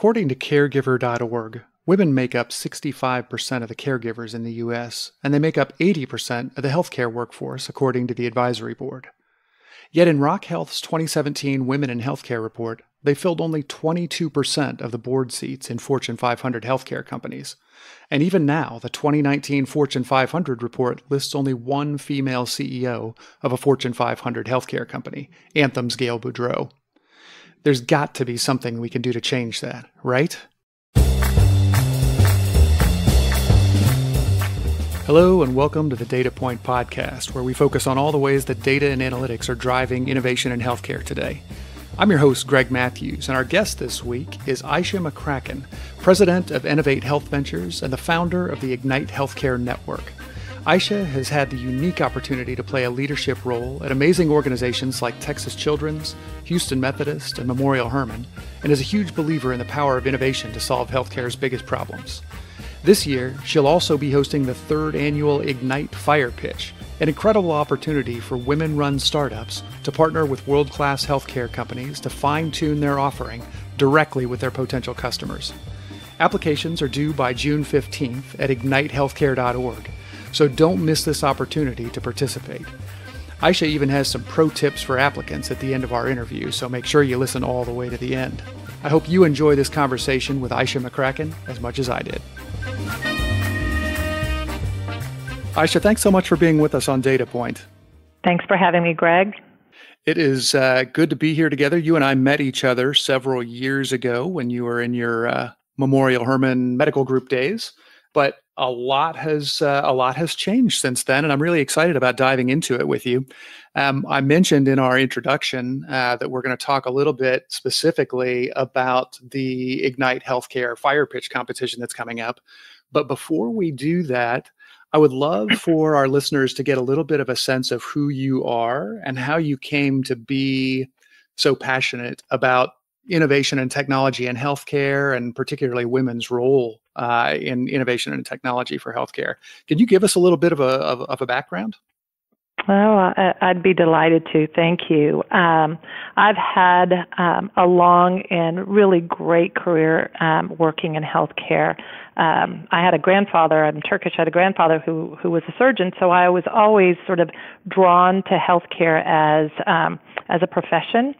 According to caregiver.org, women make up 65% of the caregivers in the U.S., and they make up 80% of the healthcare workforce, according to the advisory board. Yet in Rock Health's 2017 Women in Healthcare report, they filled only 22% of the board seats in Fortune 500 healthcare companies. And even now, the 2019 Fortune 500 report lists only one female CEO of a Fortune 500 healthcare company, Anthem's Gail Boudreaux. There's got to be something we can do to change that, right? Hello, and welcome to the Data Point Podcast, where we focus on all the ways that data and analytics are driving innovation in healthcare today. I'm your host, Greg Matthews, and our guest this week is Ayse McCracken, president of eNNOVATE Health Ventures and the founder of the Ignite Healthcare Network. Ayse has had the unique opportunity to play a leadership role at amazing organizations like Texas Children's, Houston Methodist, and Memorial Hermann, and is a huge believer in the power of innovation to solve healthcare's biggest problems. This year, she'll also be hosting the third annual Ignite Fire Pitch, an incredible opportunity for women run startups to partner with world class healthcare companies to fine tune their offering directly with their potential customers. Applications are due by June 15th at ignitehealthcare.org, so don't miss this opportunity to participate. Ayse even has some pro tips for applicants at the end of our interview, so make sure you listen all the way to the end. I hope you enjoy this conversation with Ayse McCracken as much as I did. Ayse, thanks so much for being with us on Data Point. Thanks for having me, Greg. It is uh, good to be here together. You and I met each other several years ago when you were in your uh, Memorial Hermann Medical Group days, but a lot has uh, a lot has changed since then, and I'm really excited about diving into it with you. Um, I mentioned in our introduction uh, that we're going to talk a little bit specifically about the Ignite Healthcare Fire Pitch competition that's coming up. But before we do that, I would love for our listeners to get a little bit of a sense of who you are and how you came to be so passionate about innovation and technology in healthcare and particularly women's role uh, in innovation and technology for healthcare. Can you give us a little bit of a, of, of a background? Well, I'd be delighted to. Thank you. Um, I've had um, a long and really great career um, working in healthcare. Um, I had a grandfather. I'm Turkish. I had a grandfather who who was a surgeon, so I was always sort of drawn to healthcare as um, as a profession.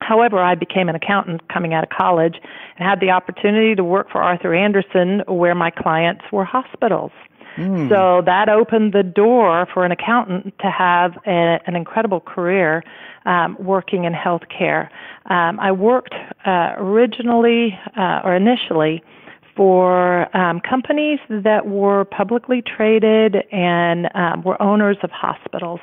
However, I became an accountant coming out of college and had the opportunity to work for Arthur Andersen, where my clients were hospitals. Mm. So that opened the door for an accountant to have a, an incredible career um, working in healthcare. Um, I worked uh, originally uh, or initially for um, companies that were publicly traded and um, were owners of hospitals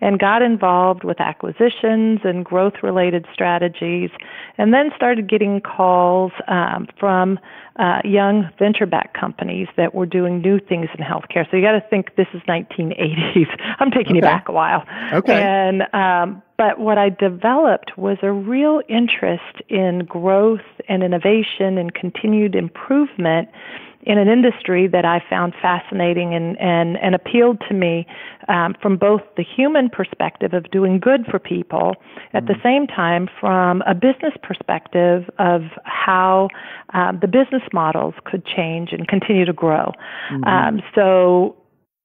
and got involved with acquisitions and growth related strategies, and then started getting calls um, from uh, young venture backed companies that were doing new things in healthcare. So you got to think this is 1980s. I'm taking okay. you back a while. Okay. And um, but what I developed was a real interest in growth and innovation and continued improvement in an industry that I found fascinating and, and, and appealed to me um, from both the human perspective of doing good for people, at mm-hmm. the same time from a business perspective of how um, the business models could change and continue to grow. Mm-hmm. Um, so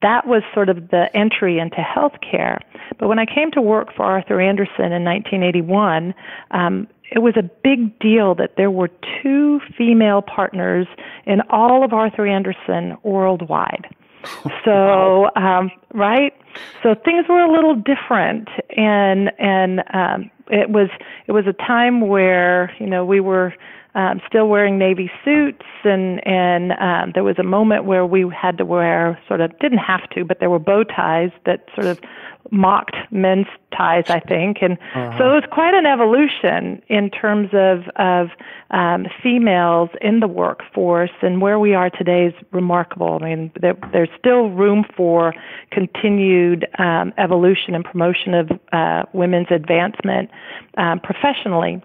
that was sort of the entry into healthcare. But when I came to work for Arthur Andersen in 1981, um, it was a big deal that there were two female partners in all of Arthur Andersen worldwide. So, um, right? So things were a little different, and and um, it was it was a time where you know we were um, still wearing navy suits, and and um, there was a moment where we had to wear sort of didn't have to, but there were bow ties that sort of mocked men's ties, I think, and uh-huh. so it was quite an evolution in terms of of um, females in the workforce, and where we are today is remarkable. I mean, there, there's still room for continued um, evolution and promotion of uh, women's advancement um, professionally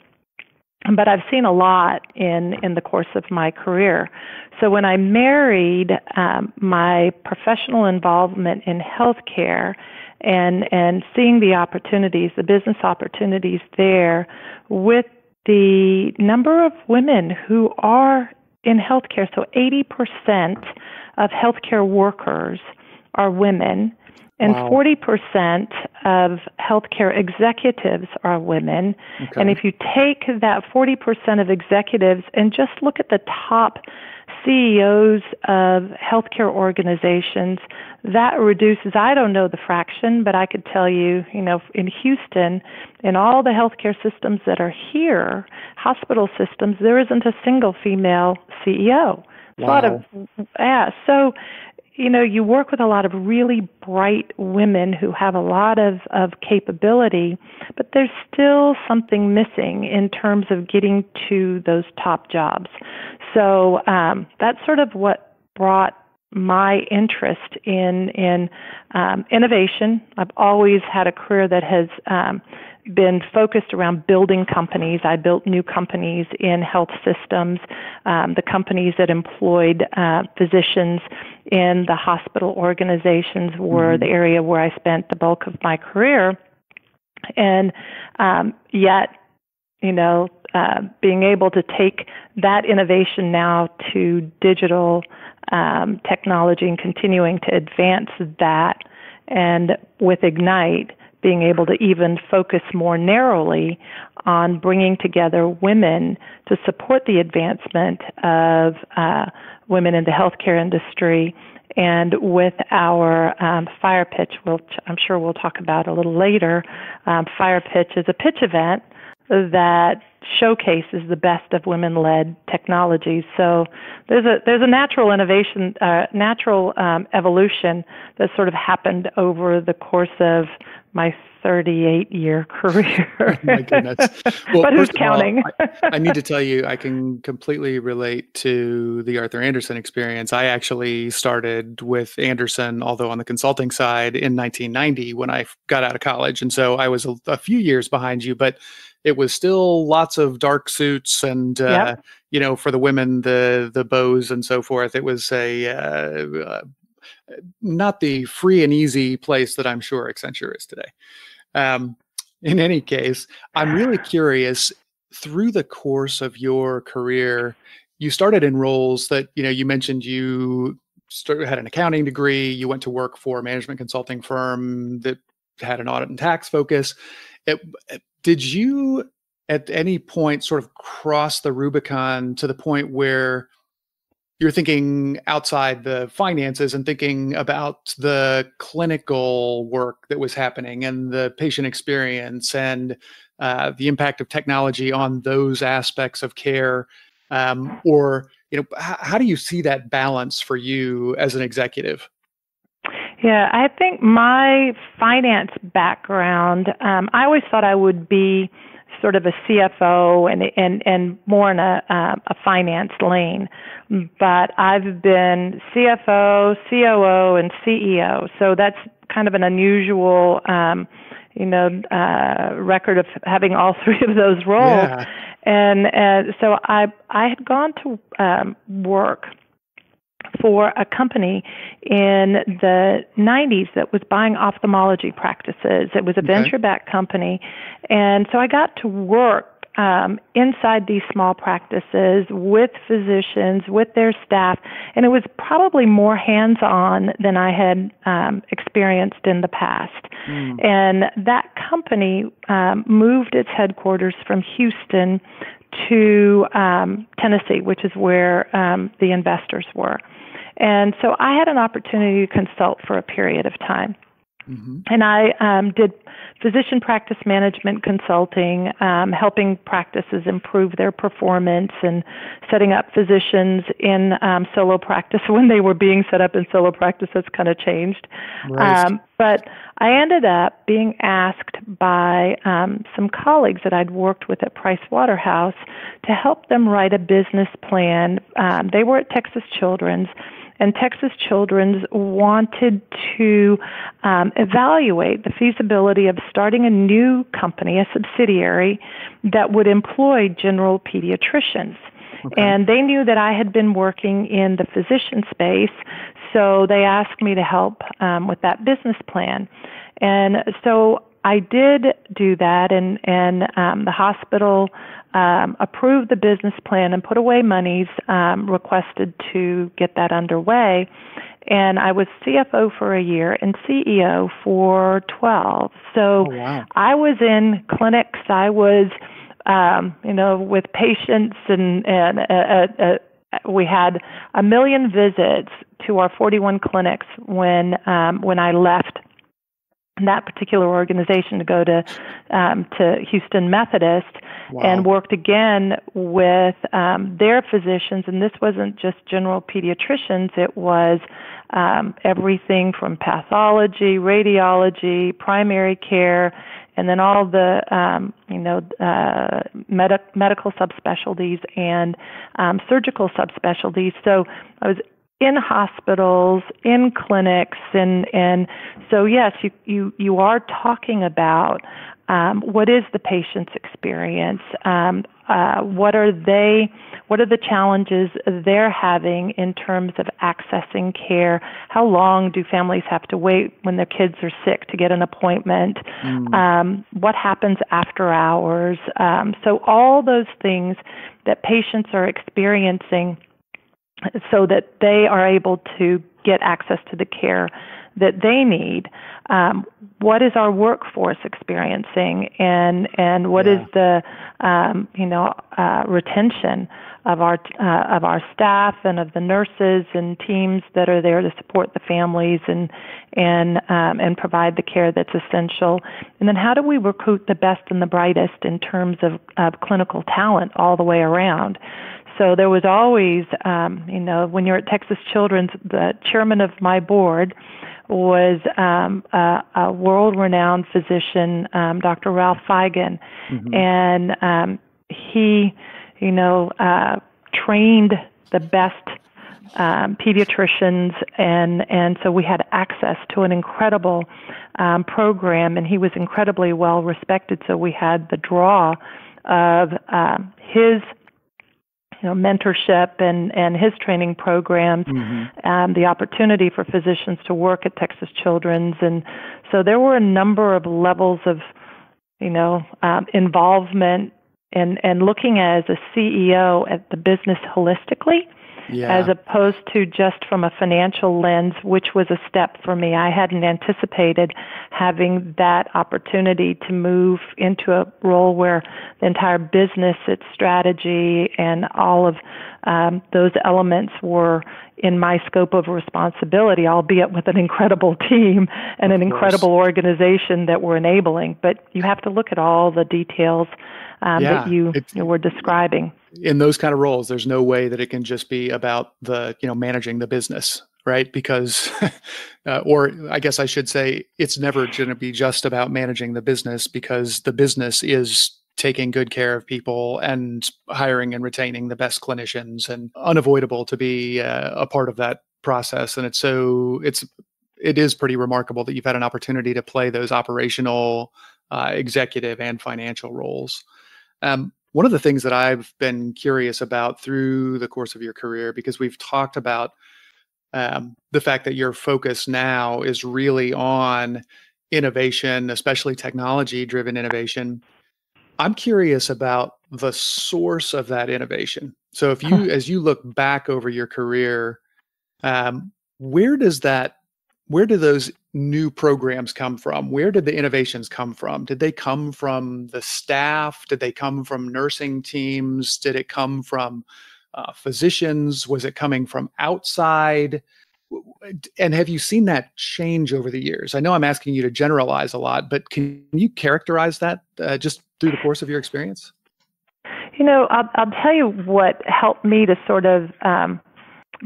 but I've seen a lot in in the course of my career. So when I married, um, my professional involvement in healthcare and and seeing the opportunities, the business opportunities there, with the number of women who are in healthcare, so 80% of healthcare workers are women, and wow. 40% of healthcare executives are women. Okay. And if you take that 40% of executives and just look at the top CEOs of healthcare organizations, that reduces, I don't know the fraction, but I could tell you, you know, in Houston, in all the healthcare systems that are here, hospital systems, there isn't a single female CEO. Wow. A lot of, yeah. So you know, you work with a lot of really bright women who have a lot of, of capability, but there's still something missing in terms of getting to those top jobs. So um, that's sort of what brought my interest in in um, innovation. I've always had a career that has um, been focused around building companies. I built new companies in health systems, um, the companies that employed uh, physicians in the hospital organizations were mm-hmm. the area where I spent the bulk of my career. And um, yet, you know, uh, being able to take that innovation now to digital um, technology and continuing to advance that, and with Ignite, being able to even focus more narrowly on bringing together women to support the advancement of uh, women in the healthcare industry. And with our um, fire pitch, which I'm sure we'll talk about a little later, um, fire pitch is a pitch event that showcases the best of women-led technologies. So there's a there's a natural innovation, uh, natural um, evolution that sort of happened over the course of my 38 year career. oh my goodness. Well, but who's counting? All, I, I, need to tell you, I can completely relate to the Arthur Andersen experience. I actually started with Andersen, although on the consulting side, in 1990 when I got out of college. And so I was a, a few years behind you, but it was still lots of dark suits and uh, yep. you know for the women the the bows and so forth it was a uh, uh, not the free and easy place that I'm sure Accenture is today. Um, in any case, I'm really curious through the course of your career, you started in roles that, you know, you mentioned you started, had an accounting degree, you went to work for a management consulting firm that had an audit and tax focus. It, did you at any point sort of cross the Rubicon to the point where you're thinking outside the finances and thinking about the clinical work that was happening and the patient experience and uh, the impact of technology on those aspects of care um, or you know how do you see that balance for you as an executive yeah i think my finance background um, i always thought i would be sort of a CFO and and and more in a uh, a finance lane. But I've been CFO, COO, and CEO. So that's kind of an unusual, um, you know, uh, record of having all three of those roles. Yeah. And uh, so I I had gone to um, work for a company in the 90s that was buying ophthalmology practices. It was a okay. venture backed company. And so I got to work um, inside these small practices with physicians, with their staff, and it was probably more hands on than I had um, experienced in the past. Mm. And that company um, moved its headquarters from Houston to um, Tennessee, which is where um, the investors were. And so I had an opportunity to consult for a period of time. Mm-hmm. And I um, did physician practice management consulting, um, helping practices improve their performance and setting up physicians in um, solo practice. When they were being set up in solo practice, that's kind of changed. Right. Um, but I ended up being asked by um, some colleagues that I'd worked with at Price Waterhouse to help them write a business plan. Um, they were at Texas Children's and Texas Children's wanted to um, evaluate the feasibility of starting a new company, a subsidiary, that would employ general pediatricians. Okay. And they knew that I had been working in the physician space, so they asked me to help um, with that business plan. And so I did do that, and and um, the hospital um, approved the business plan and put away monies um, requested to get that underway. And I was CFO for a year and CEO for 12. So oh, wow. I was in clinics. I was, um, you know, with patients, and and uh, uh, uh, we had a million visits to our 41 clinics when um, when I left that particular organization to go to um, to Houston Methodist wow. and worked again with um, their physicians. And this wasn't just general pediatricians; it was um, everything from pathology, radiology, primary care, and then all the um, you know uh, med- medical subspecialties and um, surgical subspecialties. So I was in hospitals, in clinics, and and so yes, you you you are talking about um, what is the patient's experience, um, uh, what are they, what are the challenges they're having in terms of accessing care? How long do families have to wait when their kids are sick to get an appointment? Mm. Um, what happens after hours? Um, so all those things that patients are experiencing so that they are able to get access to the care that they need. Um, what is our workforce experiencing, and and what yeah. is the um, you know uh, retention of our uh, of our staff and of the nurses and teams that are there to support the families and and um, and provide the care that's essential. And then how do we recruit the best and the brightest in terms of, of clinical talent all the way around? So there was always, um, you know, when you're at Texas Children's, the chairman of my board was um, a, a world-renowned physician, um, Dr. Ralph Feigin, mm-hmm. and um, he, you know, uh, trained the best um, pediatricians, and and so we had access to an incredible um, program, and he was incredibly well respected. So we had the draw of uh, his you know, mentorship and, and his training programs, mm-hmm. and the opportunity for physicians to work at Texas Children's. And so there were a number of levels of, you know, um, involvement and, and looking as a CEO at the business holistically yeah. as opposed to just from a financial lens, which was a step for me. I hadn't anticipated having that opportunity to move into a role where the entire business, its strategy, and all of um, those elements were in my scope of responsibility, albeit with an incredible team and an incredible organization that we're enabling. But you have to look at all the details um, yeah, that you, you were describing in those kind of roles there's no way that it can just be about the you know managing the business right? Because uh, or i guess i should say it's never going to be just about managing the business because the business is taking good care of people and hiring and retaining the best clinicians and unavoidable to be uh, a part of that process. And it's so it's it is pretty remarkable that you've had an opportunity to play those operational uh, executive and financial roles. Um, one of the things that I've been curious about through the course of your career, because we've talked about um, the fact that your focus now is really on innovation, especially technology driven innovation. I'm curious about the source of that innovation. So, if you, as you look back over your career, um, where does that where do those new programs come from? Where did the innovations come from? Did they come from the staff? Did they come from nursing teams? Did it come from uh, physicians? Was it coming from outside? And have you seen that change over the years? I know I'm asking you to generalize a lot, but can you characterize that uh, just through the course of your experience? You know, I'll, I'll tell you what helped me to sort of um,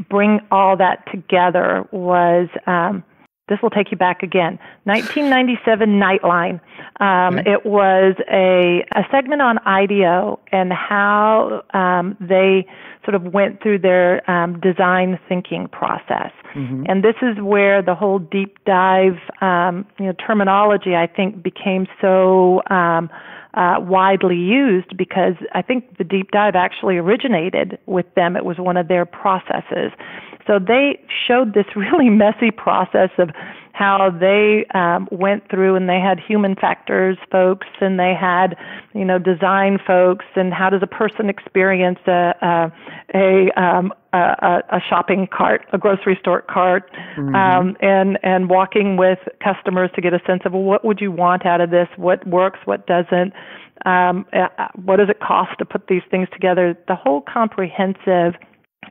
bring all that together was um, this will take you back again. 1997 Nightline. Um, okay. It was a, a segment on IDEO and how um, they sort of went through their um, design thinking process. Mm-hmm. And this is where the whole deep dive, um, you know, terminology I think became so um, uh, widely used because I think the deep dive actually originated with them. It was one of their processes. So they showed this really messy process of how they um, went through and they had human factors folks and they had you know design folks and how does a person experience a a a, um, a, a shopping cart, a grocery store cart, mm-hmm. um, and and walking with customers to get a sense of well, what would you want out of this, what works, what doesn't, um, uh, what does it cost to put these things together. The whole comprehensive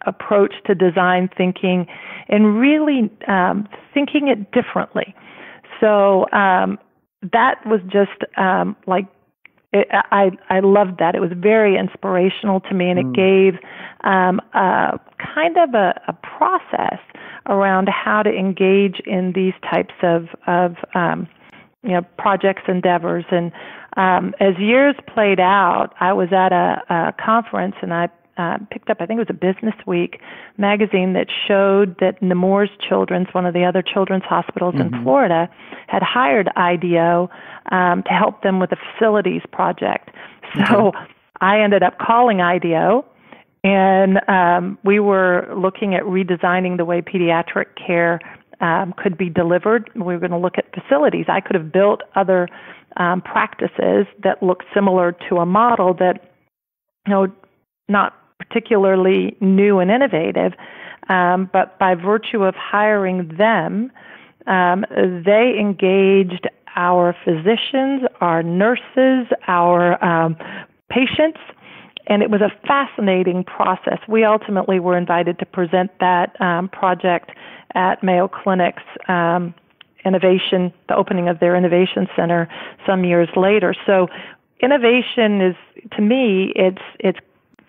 approach to design thinking and really um, thinking it differently. So um, that was just um, like it, I I loved that. It was very inspirational to me, and mm. it gave um, a kind of a, a process around how to engage in these types of of um, you know projects endeavors. And um, as years played out, I was at a, a conference, and I uh, picked up, I think it was a Business Week magazine that showed that Nemours Children's, one of the other children's hospitals mm-hmm. in Florida, had hired IDEO um, to help them with a facilities project. So okay. I ended up calling IDEO, and um, we were looking at redesigning the way pediatric care um, could be delivered. We were going to look at facilities. I could have built other um, practices that look similar to a model that, you know, not particularly new and innovative, um, but by virtue of hiring them, um, they engaged our physicians, our nurses, our um, patients, and it was a fascinating process. We ultimately were invited to present that um, project at Mayo Clinic's um, innovation, the opening of their innovation center some years later. So, innovation is, to me, it's it's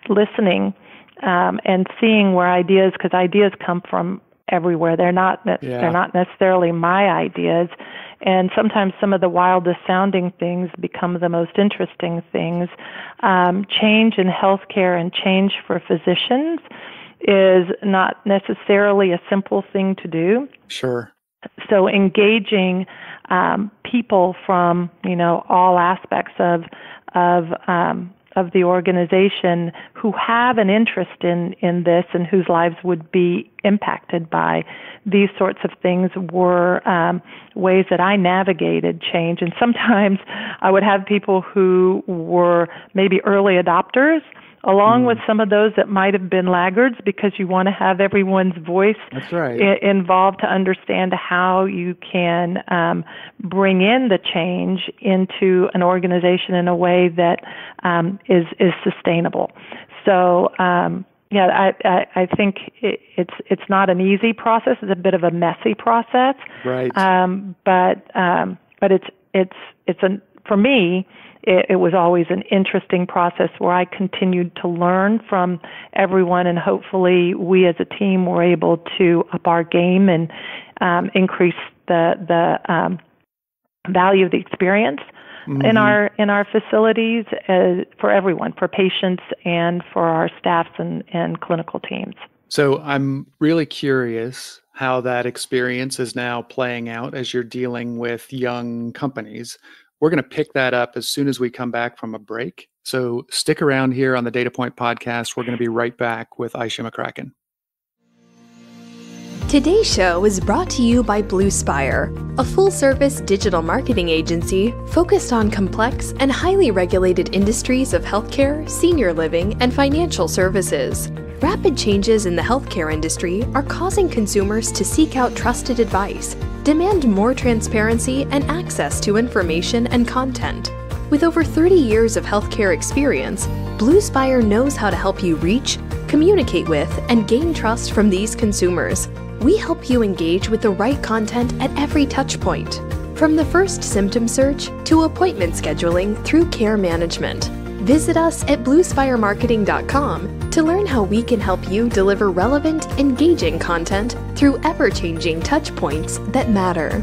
listening um, and seeing where ideas, because ideas come from everywhere. They're not yeah. they're not necessarily my ideas, and sometimes some of the wildest sounding things become the most interesting things. Um, change in healthcare and change for physicians is not necessarily a simple thing to do. Sure. So engaging um, people from you know all aspects of of um, of the organization who have an interest in, in this and whose lives would be impacted by these sorts of things were um, ways that I navigated change. And sometimes I would have people who were maybe early adopters along mm. with some of those that might have been laggards because you want to have everyone's voice right. I- involved to understand how you can um, bring in the change into an organization in a way that um, is is sustainable. So um, yeah, I, I, I think it, it's it's not an easy process. It's a bit of a messy process. Right. Um, but um, but it's it's it's a for me it, it was always an interesting process where I continued to learn from everyone, and hopefully we as a team were able to up our game and um, increase the the um, value of the experience mm-hmm. in our in our facilities uh, for everyone, for patients and for our staffs and, and clinical teams. So I'm really curious how that experience is now playing out as you're dealing with young companies. We're going to pick that up as soon as we come back from a break. So stick around here on the Data Point podcast. We're going to be right back with Ayse McCracken. Today's show is brought to you by Bluespire, a full service digital marketing agency focused on complex and highly regulated industries of healthcare, senior living, and financial services. Rapid changes in the healthcare industry are causing consumers to seek out trusted advice, demand more transparency, and access to information and content. With over 30 years of healthcare experience, Bluespire knows how to help you reach, communicate with, and gain trust from these consumers. We help you engage with the right content at every touchpoint, from the first symptom search to appointment scheduling through care management. Visit us at bluespiremarketing.com to learn how we can help you deliver relevant, engaging content through ever changing touchpoints that matter.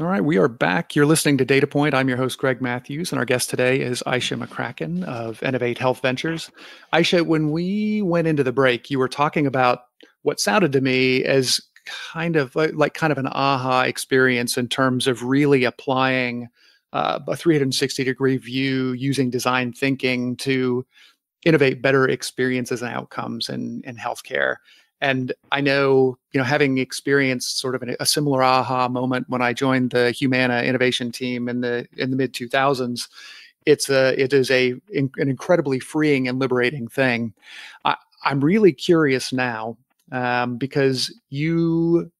All right, we are back. You're listening to Data Point. I'm your host, Greg Matthews, and our guest today is Ayse McCracken of eNNOVATE Health Ventures. Ayse, when we went into the break, you were talking about what sounded to me as kind of like, kind of an aha experience in terms of really applying uh, a 360 degree view using design thinking to innovate better experiences and outcomes in, in healthcare. And I know, you know, having experienced sort of an, a similar aha moment when I joined the Humana innovation team in the in the mid 2000s, it's a it is a in, an incredibly freeing and liberating thing. I, I'm really curious now um, because you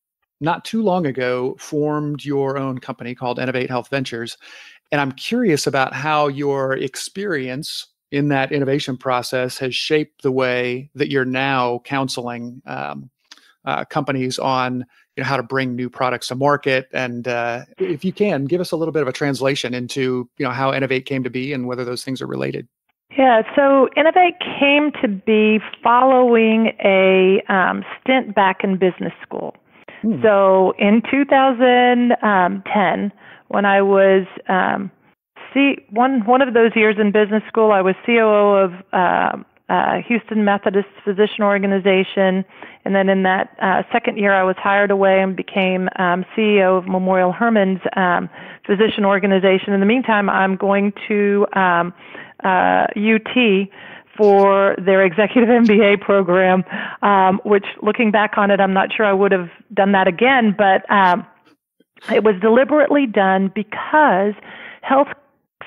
not too long ago formed your own company called eNNOVATE Health Ventures, and I'm curious about how your experience in that innovation process has shaped the way that you're now counseling um, uh, companies on you know, how to bring new products to market. And uh, if you can, give us a little bit of a translation into you know how eNNOVATE came to be and whether those things are related. Yeah, so eNNOVATE came to be following a um, stint back in business school. Hmm. So in 2010, when I was um, C, one one of those years in business school, I was COO of uh, uh, Houston Methodist Physician Organization, and then in that uh, second year, I was hired away and became um, CEO of Memorial Hermann's um, Physician Organization. In the meantime, I'm going to um, uh, UT for their executive MBA program, um, which looking back on it, I'm not sure I would have done that again, but um, it was deliberately done because health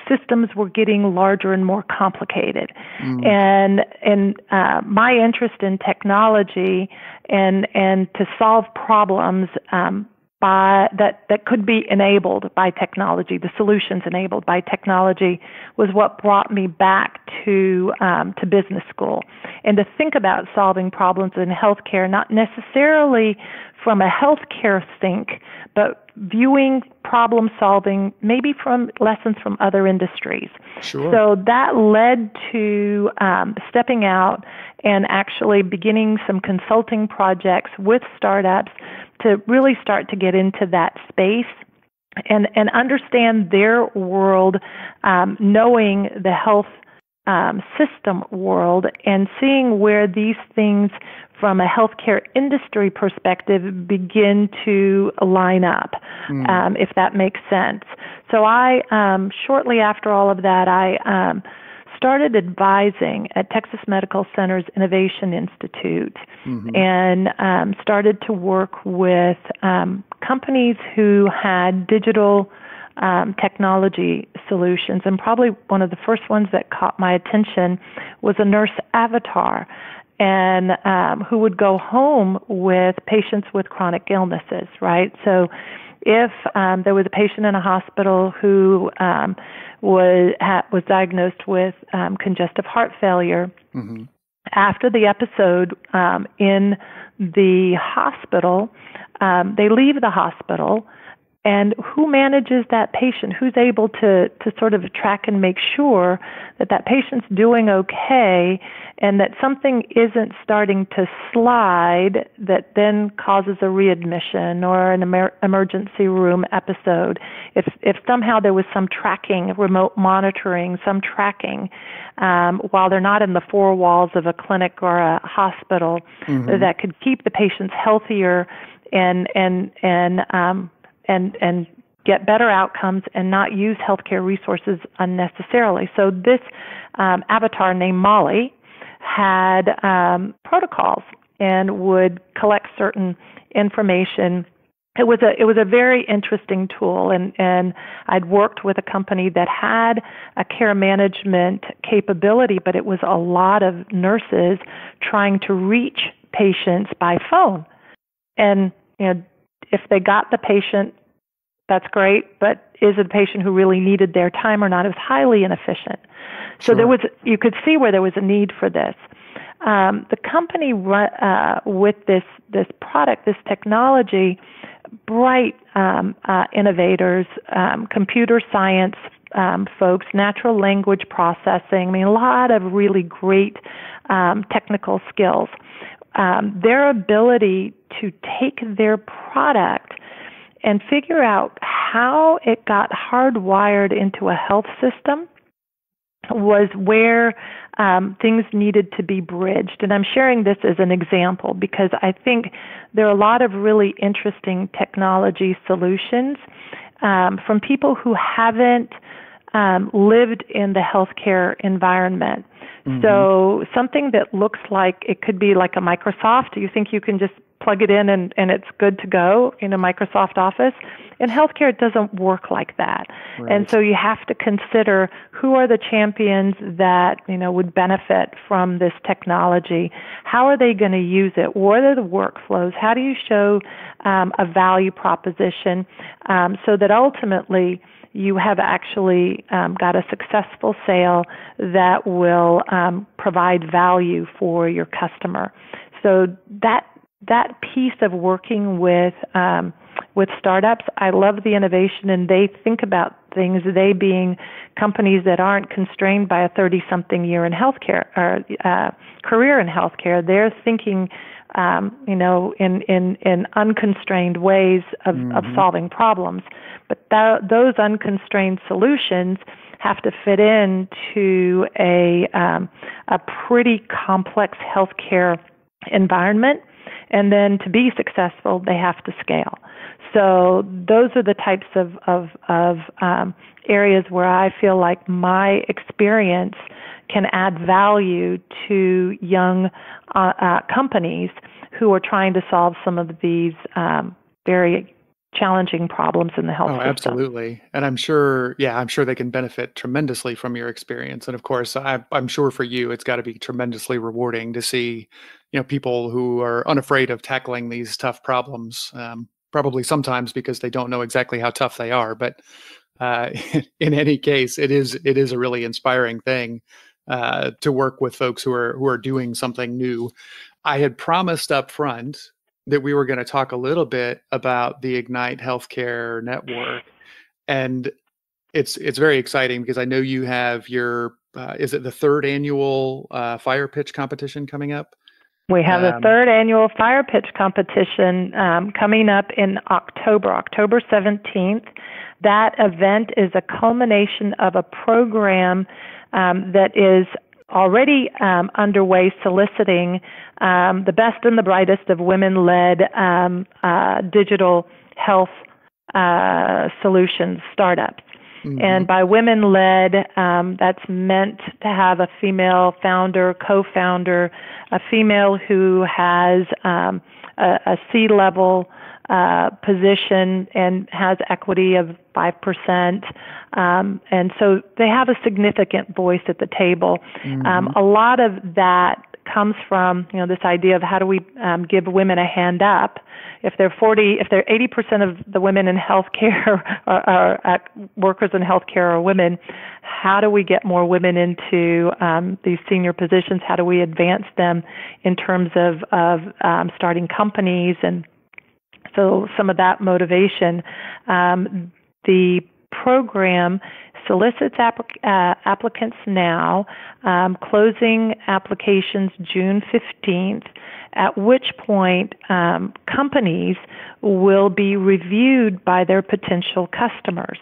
systems were getting larger and more complicated. Mm. And and uh, my interest in technology and and to solve problems um, by that that could be enabled by technology, the solutions enabled by technology, was what brought me back to um, to business school, and to think about solving problems in healthcare, not necessarily from a healthcare think, but viewing problem solving maybe from lessons from other industries. Sure. So that led to um, stepping out and actually beginning some consulting projects with startups to really start to get into that space and, and understand their world, um, knowing the health um, system world and seeing where these things from a healthcare industry perspective begin to line up, mm. um, if that makes sense. So I, um, shortly after all of that, I um, started advising at Texas Medical Center's Innovation Institute mm-hmm. and um, started to work with um, companies who had digital um, technology solutions. And probably one of the first ones that caught my attention was a nurse avatar. And um, who would go home with patients with chronic illnesses, right? So, if um, there was a patient in a hospital who um, was ha- was diagnosed with um, congestive heart failure. Mm-hmm. After the episode um, in the hospital, um, they leave the hospital and who manages that patient who's able to to sort of track and make sure that that patient's doing okay and that something isn't starting to slide that then causes a readmission or an emer- emergency room episode if if somehow there was some tracking remote monitoring some tracking um, while they're not in the four walls of a clinic or a hospital mm-hmm. that could keep the patients healthier and and and um, and and get better outcomes and not use healthcare resources unnecessarily. So this um, avatar named Molly had um, protocols and would collect certain information. It was a it was a very interesting tool, and and I'd worked with a company that had a care management capability, but it was a lot of nurses trying to reach patients by phone, and you know if they got the patient that's great, but is it a patient who really needed their time or not? It was highly inefficient. So sure. there was, you could see where there was a need for this. Um, the company uh, with this this product, this technology, bright um, uh, innovators, um, computer science um, folks, natural language processing. I mean, a lot of really great um, technical skills. Um, their ability to take their product and figure out how it got hardwired into a health system was where um, things needed to be bridged. And I'm sharing this as an example because I think there are a lot of really interesting technology solutions um, from people who haven't um, lived in the healthcare environment. Mm-hmm. So something that looks like it could be like a Microsoft. You think you can just plug it in and, and it's good to go in a Microsoft Office. In healthcare, it doesn't work like that. Right. And so you have to consider who are the champions that you know would benefit from this technology. How are they going to use it? What are the workflows? How do you show um, a value proposition um, so that ultimately you have actually um, got a successful sale that will um, provide value for your customer. So that that piece of working with um, with startups, I love the innovation, and they think about things. They being companies that aren't constrained by a 30-something year in healthcare or uh, career in healthcare. They're thinking, um, you know, in in in unconstrained ways of, mm-hmm. of solving problems. But that, those unconstrained solutions have to fit into a um, a pretty complex healthcare environment and then to be successful, they have to scale. So those are the types of of, of um, areas where I feel like my experience can add value to young uh, uh, companies who are trying to solve some of these um, very challenging problems in the health oh, system. absolutely. And i'm sure yeah i'm sure they can benefit tremendously from your experience. And of course I, i'm sure for you it's got to be tremendously rewarding to see you know people who are unafraid of tackling these tough problems um, probably sometimes because they don't know exactly how tough they are. But uh, in any case it is it is a really inspiring thing uh, to work with folks who are who are doing something new i had promised up front that we were going to talk a little bit about the Ignite Healthcare Network, and it's it's very exciting because I know you have your uh, is it the third annual uh, fire pitch competition coming up? We have um, the third annual fire pitch competition um, coming up in October, October 17th. That event is a culmination of a program um, that is already um, underway soliciting um, the best and the brightest of women led um, uh, digital health uh, solutions startups. Mm-hmm. And by women led, um, that's meant to have a female founder, co founder, a female who has um, a, a C level uh, position and has equity of 5%. Um, and so they have a significant voice at the table. Mm-hmm. Um, a lot of that comes from you know this idea of how do we um, give women a hand up if they're 40 if they're 80% of the women in healthcare are, are uh, workers in healthcare are women how do we get more women into um, these senior positions how do we advance them in terms of of um, starting companies and so some of that motivation. Um, the program solicits applic- uh, applicants now, um, closing applications June 15th, at which point um, companies will be reviewed by their potential customers.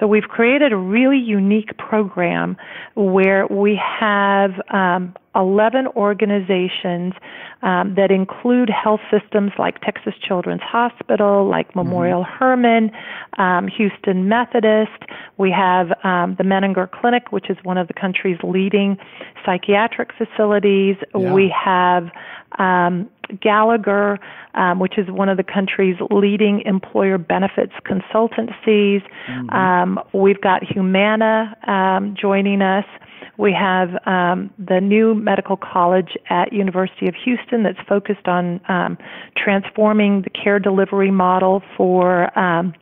So we've created a really unique program where we have um, 11 organizations um, that include health systems like Texas Children's Hospital, like mm-hmm. Memorial mm-hmm. Hermann, um, Houston Methodist. We have um, the Menninger Clinic, which is one of the country's leading psychiatric facilities. Yeah. We have um, Gallagher, um, which is one of the country's leading employer benefits consultancies. Mm-hmm. Um, we've got Humana um, joining us. We have um, the new medical college at University of Houston that's focused on um, transforming the care delivery model for um,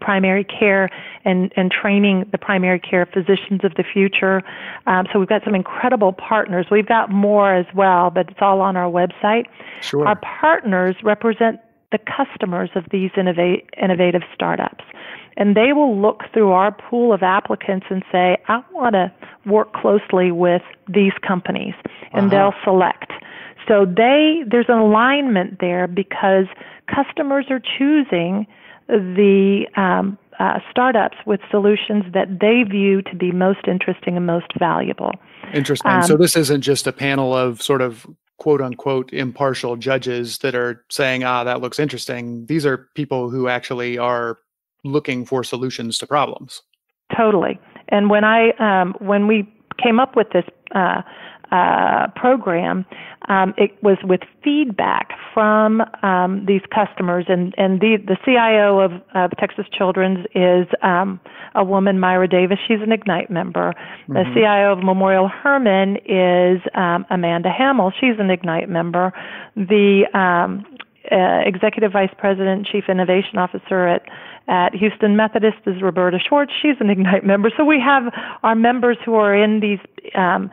primary care and, and training the primary care physicians of the future. Um, so we've got some incredible partners. We've got more as well, but it's all on our website. Sure. Our partners represent the customers of these innovate, innovative startups. And they will look through our pool of applicants and say, I want to work closely with these companies. And uh-huh. they'll select. So they there's an alignment there because customers are choosing the um, uh, startups with solutions that they view to be most interesting and most valuable. Interesting. Um, so this isn't just a panel of sort of quote unquote impartial judges that are saying, ah, that looks interesting. These are people who actually are looking for solutions to problems. Totally. And when I um, when we came up with this uh, uh, program, um, it was with feedback from um, these customers, and and the the CIO of, of Texas Children's is um, a woman, Myra Davis. She's an Ignite member. Mm-hmm. The CIO of Memorial Hermann is um, Amanda Hamill. She's an Ignite member. The um, uh, Executive Vice President, Chief Innovation Officer at at Houston Methodist is Roberta Schwartz. She's an Ignite member. So we have our members who are in these um,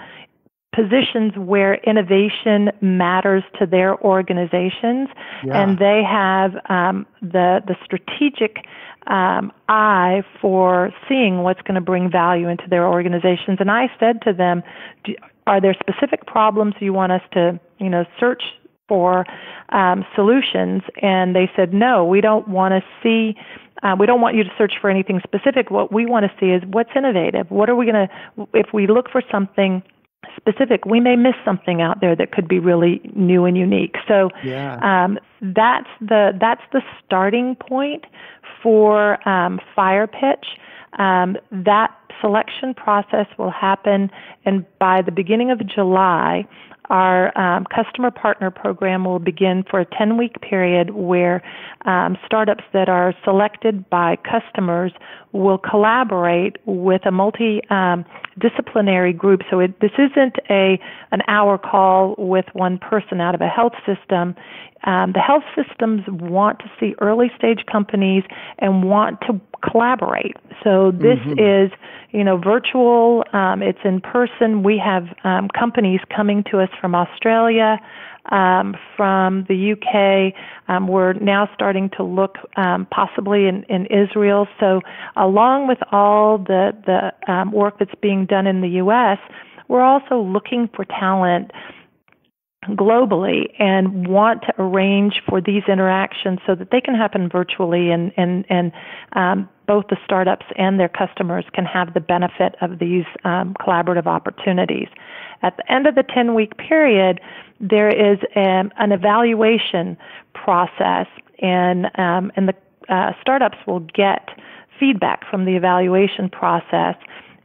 positions where innovation matters to their organizations, yeah. and they have um, the the strategic um, eye for seeing what's going to bring value into their organizations. And I said to them, "Are there specific problems you want us to, you know, search for um, solutions?" And they said, "No, we don't want to see." Uh, we don't want you to search for anything specific. What we want to see is what's innovative. What are we going to, if we look for something specific, we may miss something out there that could be really new and unique. So yeah. um, that's the that's the starting point for um, fire pitch. Um, that selection process will happen, and by the beginning of July, our um, customer partner program will begin for a 10 week period where um, startups that are selected by customers will collaborate with a multi-disciplinary um, group. So it, this isn't a an hour call with one person out of a health system. Um, the health systems want to see early stage companies and want to collaborate. So this mm-hmm. is, you know, virtual. Um, it's in person. We have um, companies coming to us from Australia, um, from the UK. Um, we're now starting to look um, possibly in, in Israel. So, along with all the the um, work that's being done in the U.S., we're also looking for talent globally and want to arrange for these interactions so that they can happen virtually and and and um, both the startups and their customers can have the benefit of these um, collaborative opportunities. At the end of the 10 week period, there is um, an evaluation process, and, um, and the uh, startups will get feedback from the evaluation process.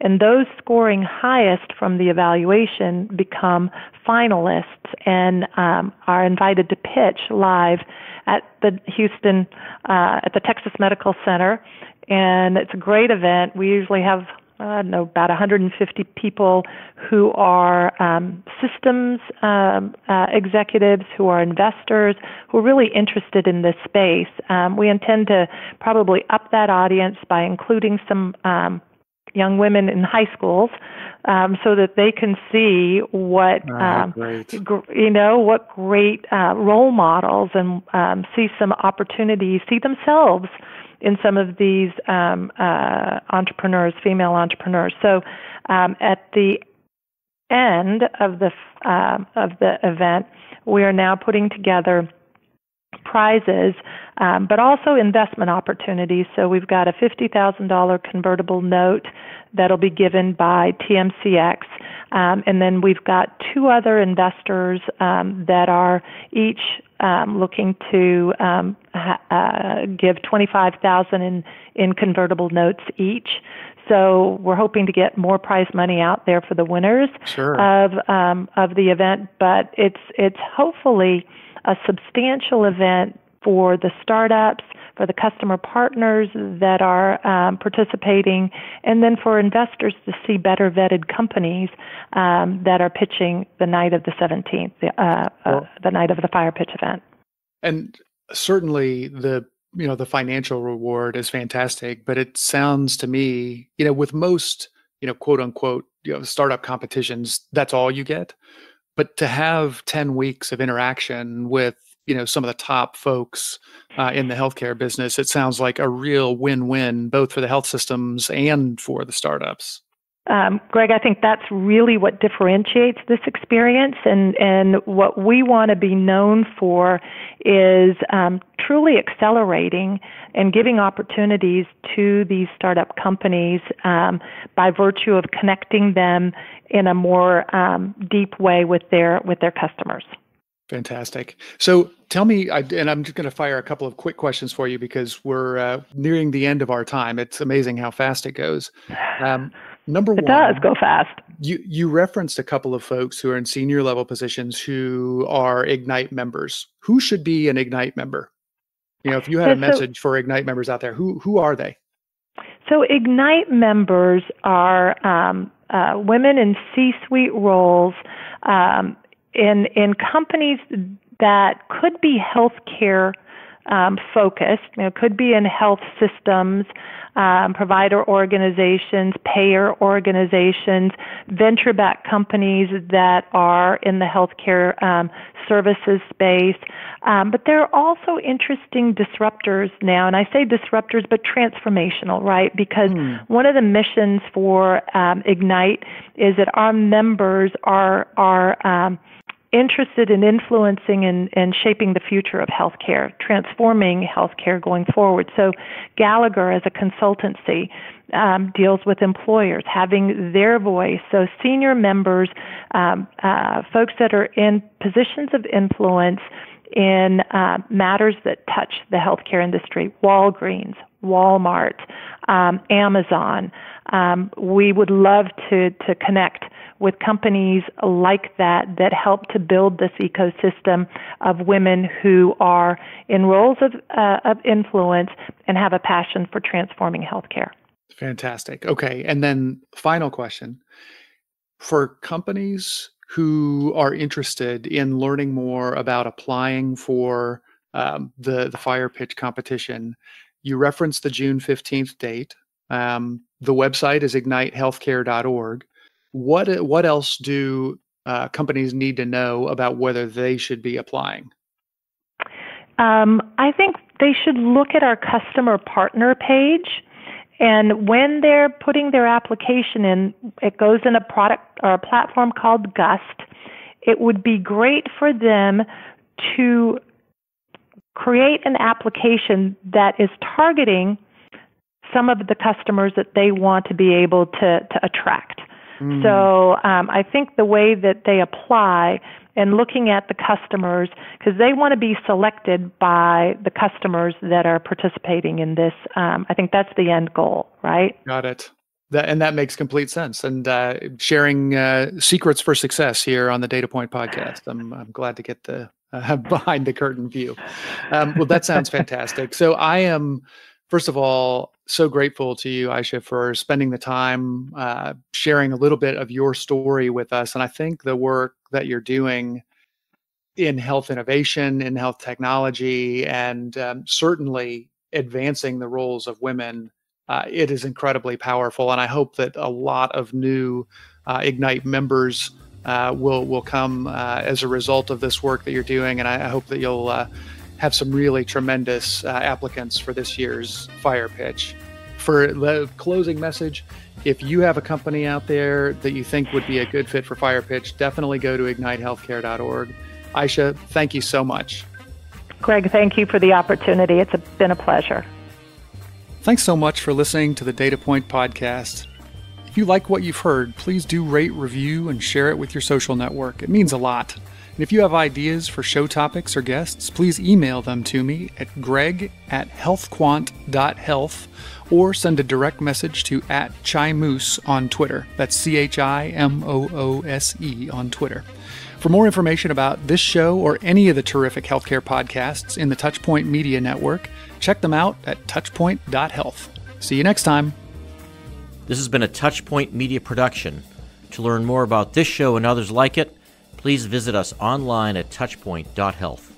And those scoring highest from the evaluation become finalists and um, are invited to pitch live at the Houston, uh, at the Texas Medical Center. And it's a great event. We usually have I don't know, about 150 people who are um, systems um, uh, executives, who are investors, who are really interested in this space. Um, we intend to probably up that audience by including some um, young women in high schools um, so that they can see what oh, um, gr- you know what great uh, role models and um, see some opportunities, see themselves in some of these um, uh, entrepreneurs, female entrepreneurs. So um, at the end of the uh, of the event, we are now putting together prizes, um, but also investment opportunities. So we've got a $50,000 convertible note that'll be given by TMCX. Um, and then we've got two other investors um, that are each um, looking to um, ha- uh, give 25,000 in in convertible notes each. So we're hoping to get more prize money out there for the winners sure. of um, of the event. But it's it's hopefully a substantial event for the startups, for the customer partners that are um, participating, and then for investors to see better vetted companies um, that are pitching the night of the 17th, the, uh, uh, the night of the fire pitch event. And certainly the you know the financial reward is fantastic, but it sounds to me, you know, with most you know quote unquote you know startup competitions, that's all you get. But to have 10 weeks of interaction with you know some of the top folks uh, in the healthcare business it sounds like a real win-win both for the health systems and for the startups um, Greg, I think that's really what differentiates this experience, and and what we want to be known for is um, truly accelerating and giving opportunities to these startup companies um, by virtue of connecting them in a more um, deep way with their with their customers. Fantastic. So tell me, and I'm just going to fire a couple of quick questions for you because we're uh, nearing the end of our time. It's amazing how fast it goes. Um, number it one, it does go fast. You you referenced a couple of folks who are in senior level positions who are Ignite members. Who should be an Ignite member? You know, if you had a message for Ignite members out there, who who are they? So Ignite members are um, uh, women in C-suite roles um, in in companies that could be healthcare um, focused, you know, could be in health systems, um, provider organizations, payer organizations, venture backed companies that are in the healthcare um, services space. Um, but there are also interesting disruptors now, and I say disruptors, but transformational, right? Because mm. one of the missions for um, Ignite is that our members are are um, interested in influencing and, and shaping the future of healthcare, transforming healthcare going forward. So, Gallagher, as a consultancy, um, deals with employers having their voice. So, senior members, um, uh, folks that are in positions of influence in uh, matters that touch the healthcare industry, Walgreens, Walmart, um, Amazon. Um, we would love to to connect with companies like that that help to build this ecosystem of women who are in roles of, uh, of influence and have a passion for transforming healthcare. Fantastic. Okay. And then, final question for companies who are interested in learning more about applying for um, the, the fire pitch competition, you referenced the June 15th date. Um, the website is ignitehealthcare.org. What what else do uh, companies need to know about whether they should be applying? Um, I think they should look at our customer partner page. And when they're putting their application in, it goes in a product or a platform called Gust. It would be great for them to create an application that is targeting some of the customers that they want to be able to, to attract. Mm. So um, I think the way that they apply and looking at the customers, because they want to be selected by the customers that are participating in this. Um, I think that's the end goal, right? Got it. That, and that makes complete sense. And uh, sharing uh, secrets for success here on the Data Point podcast. I'm, I'm glad to get the uh, behind the curtain view. Um, well, that sounds fantastic. So I am first of all, so grateful to you, Ayse, for spending the time uh, sharing a little bit of your story with us. And I think the work that you're doing in health innovation, in health technology, and um, certainly advancing the roles of women, uh, it is incredibly powerful. And I hope that a lot of new uh, Ignite members uh, will will come uh, as a result of this work that you're doing. And I, I hope that you'll uh, have some really tremendous uh, applicants for this year's fire pitch. For the closing message, if you have a company out there that you think would be a good fit for fire pitch, definitely go to ignitehealthcare.org. Ayse, thank you so much. Greg, thank you for the opportunity. It's been a pleasure. Thanks so much for listening to the Data Point podcast. If you like what you've heard, please do rate, review, and share it with your social network. It means a lot. And if you have ideas for show topics or guests, please email them to me at greg at healthquant.health or send a direct message to at chimoose on Twitter. That's C H I M O O S E on Twitter. For more information about this show or any of the terrific healthcare podcasts in the Touchpoint Media Network, check them out at touchpoint.health. See you next time. This has been a Touchpoint Media production. To learn more about this show and others like it, please visit us online at touchpoint.health.